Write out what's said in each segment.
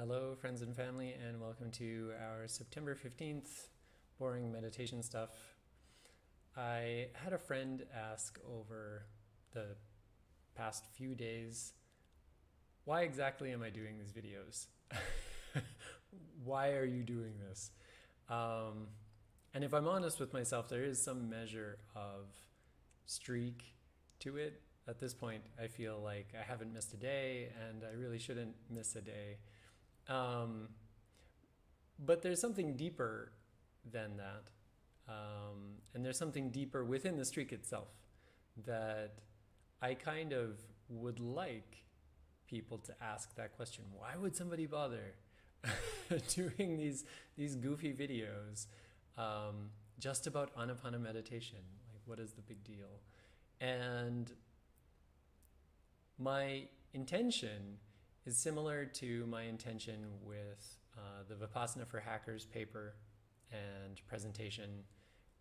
Hello, friends and family, and welcome to our September 15th boring meditation stuff. I had a friend ask over the past few days why exactly am I doing these videos? why are you doing this? Um, and if I'm honest with myself, there is some measure of streak to it. At this point, I feel like I haven't missed a day and I really shouldn't miss a day. Um, but there's something deeper than that. Um, and there's something deeper within the streak itself that I kind of would like people to ask that question. Why would somebody bother doing these these goofy videos um, just about anapana meditation? Like, what is the big deal? And my intention is similar to my intention with uh, the Vipassana for Hackers paper and presentation,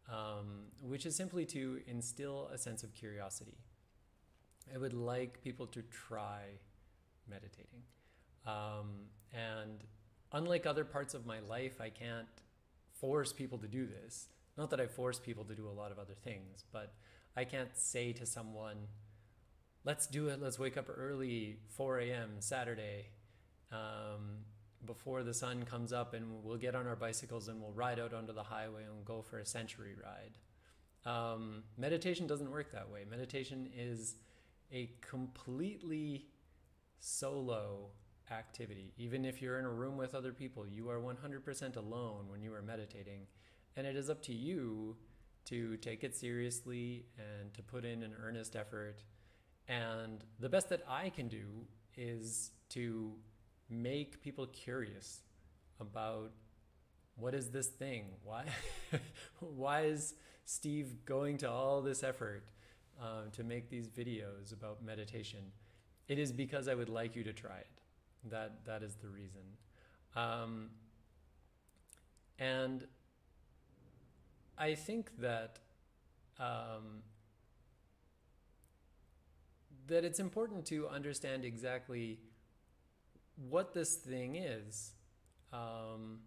um, which is simply to instill a sense of curiosity. I would like people to try meditating. Um, and unlike other parts of my life, I can't force people to do this. Not that I force people to do a lot of other things, but I can't say to someone, let's do it. Let's wake up early, 4 a.m. Saturday, um, before the sun comes up, and we'll get on our bicycles and we'll ride out onto the highway and go for a century ride. Um, meditation doesn't work that way. Meditation is a completely solo activity. Even if you're in a room with other people, you are 100% alone when you are meditating. And it is up to you to take it seriously and to put in an earnest effort and the best that I can do is to make people curious about what is this thing? Why, why is Steve going to all this effort uh, to make these videos about meditation? It is because I would like you to try it. That that is the reason. Um, and I think that um, that it's important to understand exactly what this thing is um,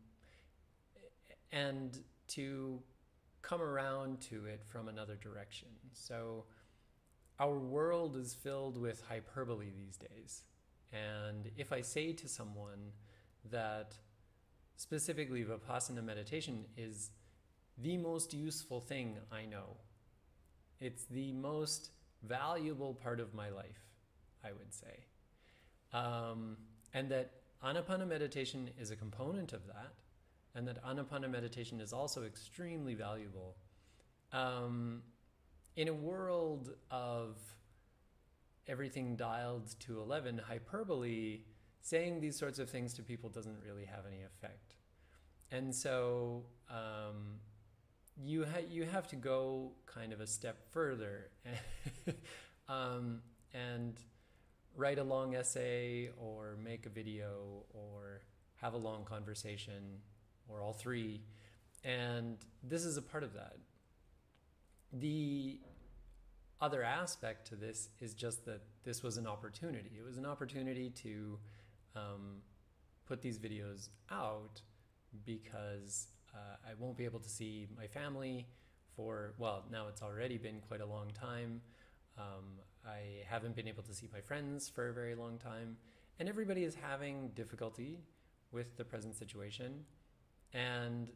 and to come around to it from another direction. So, our world is filled with hyperbole these days. And if I say to someone that specifically Vipassana meditation is the most useful thing I know, it's the most valuable part of my life, I would say. Um, and that anapana meditation is a component of that, and that anapana meditation is also extremely valuable. Um, in a world of everything dialed to 11, hyperbole, saying these sorts of things to people doesn't really have any effect. And so, um, you ha- you have to go kind of a step further um, and write a long essay or make a video or have a long conversation or all three. And this is a part of that. The other aspect to this is just that this was an opportunity. It was an opportunity to um, put these videos out because uh, I won't be able to see my family for, well, now it's already been quite a long time. Um, I haven't been able to see my friends for a very long time. And everybody is having difficulty with the present situation. And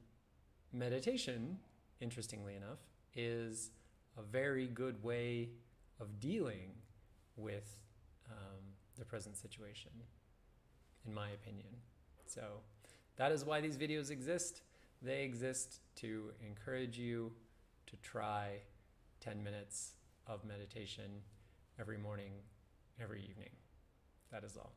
meditation, interestingly enough, is a very good way of dealing with um, the present situation, in my opinion. So that is why these videos exist. They exist to encourage you to try 10 minutes of meditation every morning, every evening. That is all.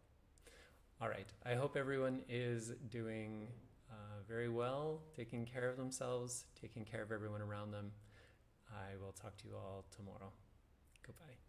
All right. I hope everyone is doing uh, very well, taking care of themselves, taking care of everyone around them. I will talk to you all tomorrow. Goodbye.